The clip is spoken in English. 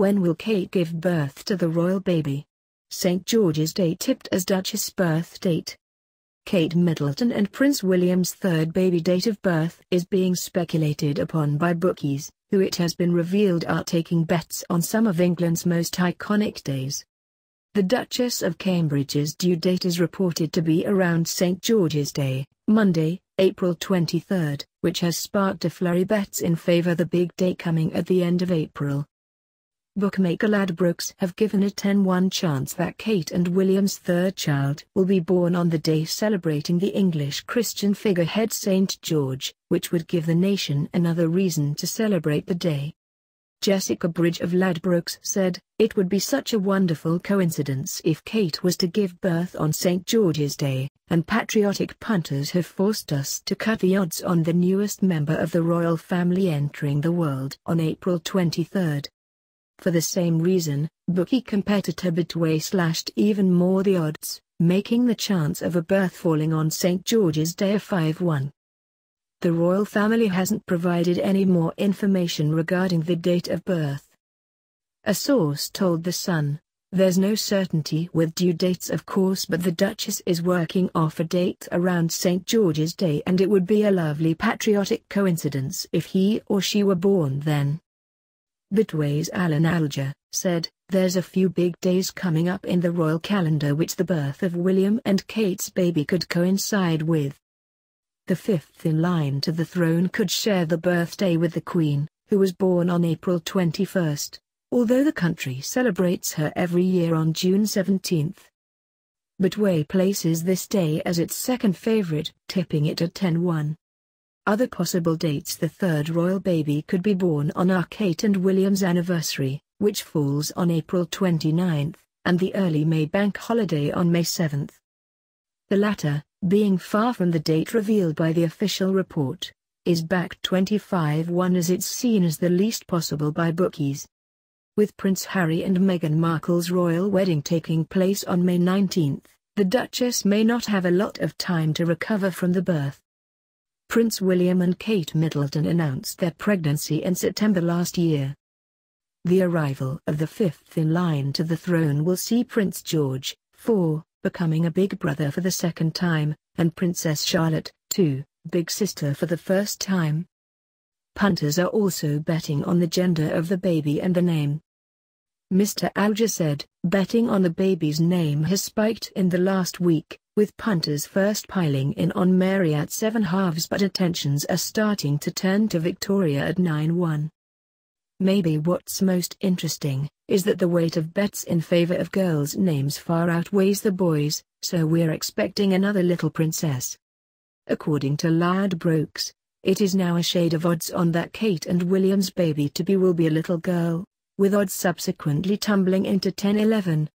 When will Kate give birth to the royal baby? St. George's Day tipped as Duchess' birth date. Kate Middleton and Prince William's third baby date of birth is being speculated upon by bookies, who it has been revealed are taking bets on some of England's most iconic days. The Duchess of Cambridge's due date is reported to be around St. George's Day, Monday, April 23, which has sparked a flurry bets in favour of the big day coming at the end of April. Bookmaker Ladbrokes have given a 10-1 chance that Kate and William's third child will be born on the day celebrating the English Christian figurehead St. George, which would give the nation another reason to celebrate the day. Jessica Bridge of Ladbrokes said, It would be such a wonderful coincidence if Kate was to give birth on St. George's Day, and patriotic punters have forced us to cut the odds on the newest member of the royal family entering the world on April 23. For the same reason, bookie competitor Betway slashed even more the odds, making the chance of a birth falling on St. George's Day a 5-1. The royal family hasn't provided any more information regarding the date of birth. A source told The Sun, there's no certainty with due dates of course but the Duchess is working off a date around St. George's Day and it would be a lovely patriotic coincidence if he or she were born then. Betway's Alan Alger, said, There's a few big days coming up in the royal calendar which the birth of William and Kate's baby could coincide with. The fifth in line to the throne could share the birthday with the Queen, who was born on April 21, although the country celebrates her every year on June 17. Betway places this day as its second favorite, tipping it at 10-1. Other possible dates The third royal baby could be born on our Kate and William's anniversary, which falls on April 29, and the early May bank holiday on May 7. The latter, being far from the date revealed by the official report, is back 25-1 as it's seen as the least possible by bookies. With Prince Harry and Meghan Markle's royal wedding taking place on May 19, the Duchess may not have a lot of time to recover from the birth. Prince William and Kate Middleton announced their pregnancy in September last year. The arrival of the fifth in line to the throne will see Prince George, 4, becoming a big brother for the second time, and Princess Charlotte, 2, big sister for the first time. Punters are also betting on the gender of the baby and the name. Mr. Alger said, betting on the baby's name has spiked in the last week, with punters first piling in on Mary at 7 halves but attentions are starting to turn to Victoria at 9-1. Maybe what's most interesting, is that the weight of bets in favor of girls' names far outweighs the boys', so we're expecting another little princess. According to Ladbrokes, it is now a shade of odds on that Kate and William's baby to be will be a little girl, with odds subsequently tumbling into 10-11,